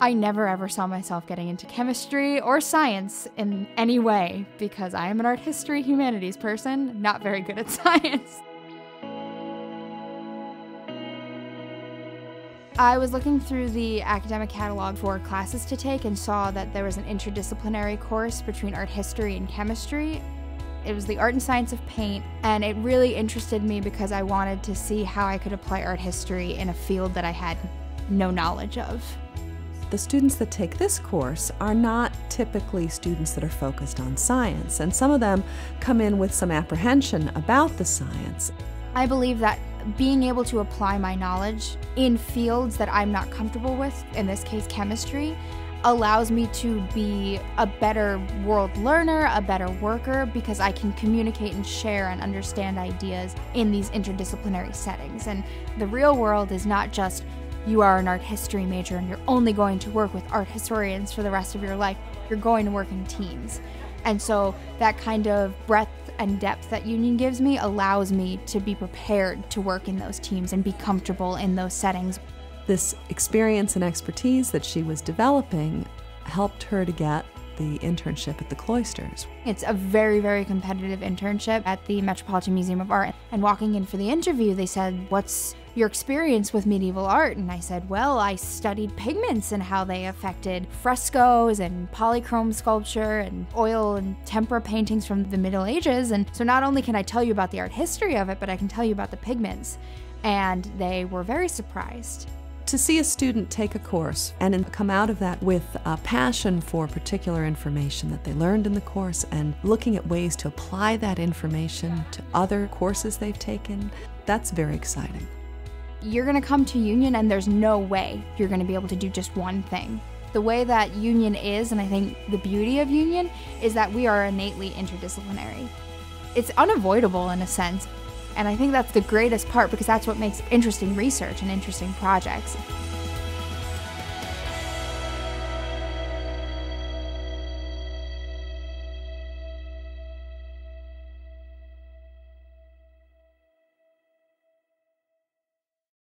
I never ever saw myself getting into chemistry or science in any way because I am an art history humanities person, not very good at science. I was looking through the academic catalog for classes to take and saw that there was an interdisciplinary course between art history and chemistry. It was the art and science of paint, and it really interested me because I wanted to see how I could apply art history in a field that I had no knowledge of. The students that take this course are not typically students that are focused on science, and some of them come in with some apprehension about the science. I believe that being able to apply my knowledge in fields that I'm not comfortable with, in this case chemistry, allows me to be a better world learner, a better worker, because I can communicate and share and understand ideas in these interdisciplinary settings. And the real world is not just you are an art history major and you're only going to work with art historians for the rest of your life. You're going to work in teams. And so that kind of breadth and depth that Union gives me allows me to be prepared to work in those teams and be comfortable in those settings. This experience and expertise that she was developing helped her to get the internship at the Cloisters. It's a very, very competitive internship at the Metropolitan Museum of Art. And walking in for the interview, they said, What's your experience with medieval art? And I said, Well, I studied pigments and how they affected frescoes and polychrome sculpture and oil and tempera paintings from the Middle Ages. And so not only can I tell you about the art history of it, but I can tell you about the pigments. And they were very surprised. To see a student take a course and come out of that with a passion for particular information that they learned in the course and looking at ways to apply that information to other courses they've taken, that's very exciting you're going to come to Union and there's no way you're going to be able to do just one thing. The way that Union is, and I think the beauty of Union, is that we are innately interdisciplinary. It's unavoidable in a sense, and I think that's the greatest part because that's what makes interesting research and interesting projects.